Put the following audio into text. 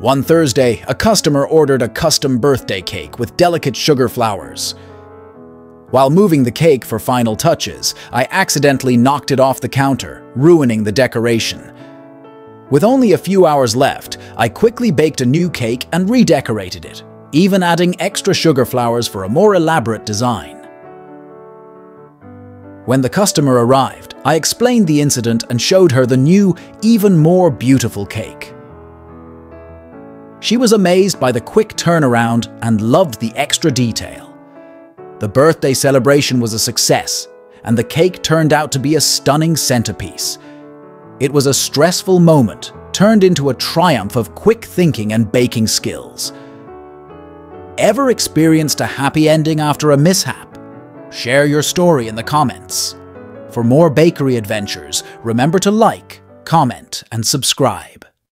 One Thursday, a customer ordered a custom birthday cake with delicate sugar flowers. While moving the cake for final touches, I accidentally knocked it off the counter, ruining the decoration. With only a few hours left, I quickly baked a new cake and redecorated it, even adding extra sugar flowers for a more elaborate design. When the customer arrived, I explained the incident and showed her the new, even more beautiful cake. She was amazed by the quick turnaround and loved the extra detail. The birthday celebration was a success, and the cake turned out to be a stunning centerpiece. It was a stressful moment turned into a triumph of quick thinking and baking skills. Ever experienced a happy ending after a mishap? Share your story in the comments. For more bakery adventures, remember to like, comment, and subscribe.